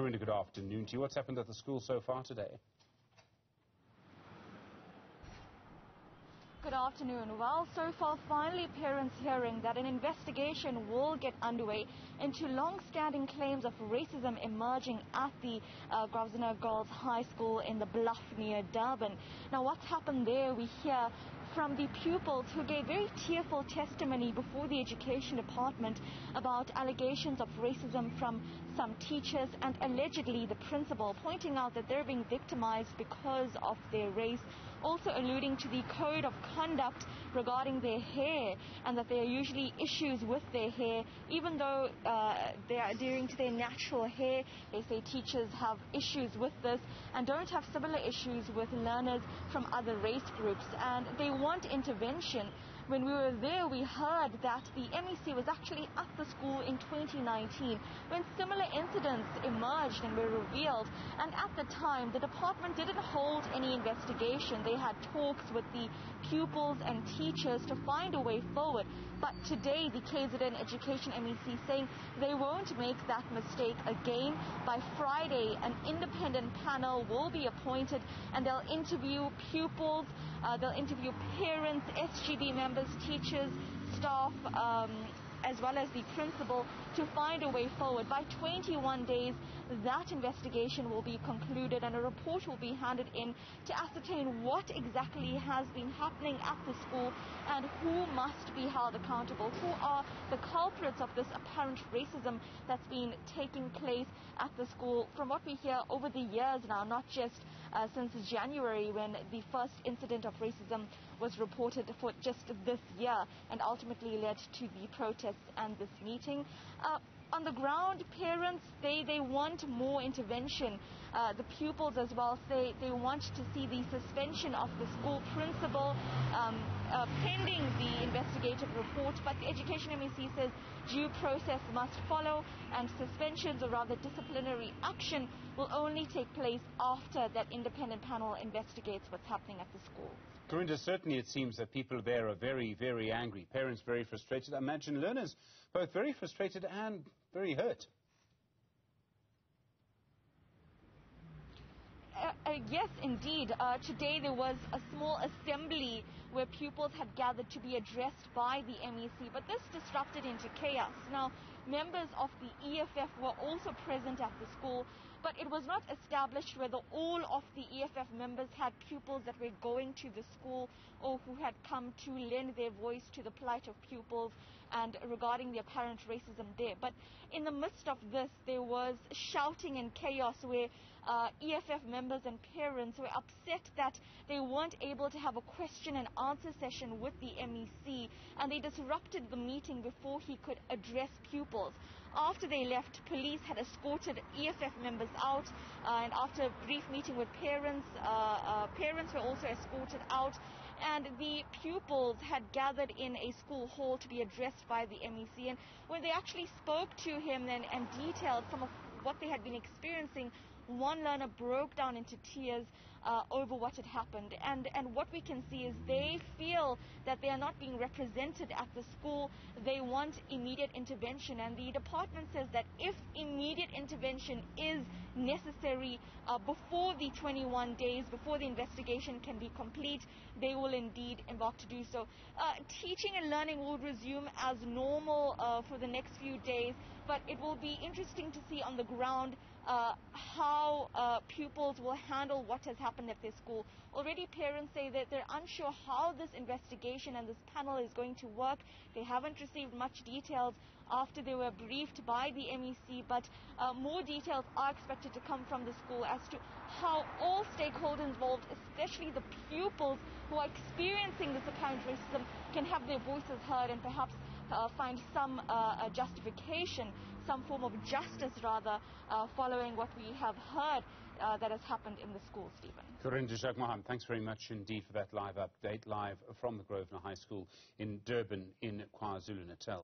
Good afternoon to you. What's happened at the school so far today? Good afternoon. Well, so far, finally, parents hearing that an investigation will get underway into long-standing claims of racism emerging at the uh, Girls High School in the Bluff near Durban. Now, what's happened there? We hear from the pupils who gave very tearful testimony before the education department about allegations of racism from some teachers and allegedly the principal, pointing out that they're being victimized because of their race, also alluding to the code of conduct regarding their hair and that there are usually issues with their hair, even though uh, they are adhering to their natural hair. They say teachers have issues with this and don't have similar issues with learners from other race groups, and they want intervention when we were there, we heard that the MEC was actually at the school in 2019 when similar incidents emerged and were revealed. The time, the department didn't hold any investigation. They had talks with the pupils and teachers to find a way forward. But today, the KZN Education MEC saying they won't make that mistake again. By Friday, an independent panel will be appointed and they'll interview pupils, uh, they'll interview parents, SGB members, teachers, staff, um, as well as the principal to find a way forward. By 21 days, that investigation will be concluded and a report will be handed in to ascertain what exactly has been happening at the school and who must be held accountable, who are the culprits of this apparent racism that's been taking place at the school. From what we hear over the years now, not just uh, since January when the first incident of racism was reported for just this year and ultimately led to the protests and this meeting. Uh, on the ground, parents, they, they want more intervention. Uh, the pupils as well say they want to see the suspension of the school principal um, uh, pending the investigative report. But the Education MEC says due process must follow and suspensions or rather disciplinary action will only take place after that independent panel investigates what's happening at the school. Karinda, certainly it seems that people there are very, very angry. Parents very frustrated. I imagine learners both very frustrated and very hurt. Uh, yes, indeed. Uh, today there was a small assembly where pupils had gathered to be addressed by the MEC, but this disrupted into chaos. Now, members of the EFF were also present at the school, but it was not established whether all of the EFF members had pupils that were going to the school or who had come to lend their voice to the plight of pupils and regarding the apparent racism there. But in the midst of this, there was shouting and chaos where uh, EFF members and parents were upset that they weren't able to have a question and answer session with the MEC and they disrupted the meeting before he could address pupils. After they left, police had escorted EFF members out uh, and after a brief meeting with parents, uh, uh, parents were also escorted out and the pupils had gathered in a school hall to be addressed by the MEC. And when they actually spoke to him and, and detailed some of what they had been experiencing, one learner broke down into tears uh, over what had happened. And, and what we can see is they feel that they are not being represented at the school. They want immediate intervention. And the department says that if immediate intervention is necessary uh, before the 21 days, before the investigation can be complete, they will indeed embark to do so. Uh, teaching and learning will resume as normal uh, for the next few days, but it will be interesting to see on the ground uh, how uh, pupils will handle what has happened at their school. Already parents say that they're unsure how this investigation and this panel is going to work. They haven't received much details after they were briefed by the MEC, but uh, more details are expected to come from the school as to how all stakeholders involved, especially the pupils who are experiencing this apparent racism, can have their voices heard and perhaps find some uh, justification, some form of justice rather, uh, following what we have heard uh, that has happened in the school, Stephen. Karinda Jacques thanks very much indeed for that live update, live from the Grosvenor High School in Durban in KwaZulu-Natal.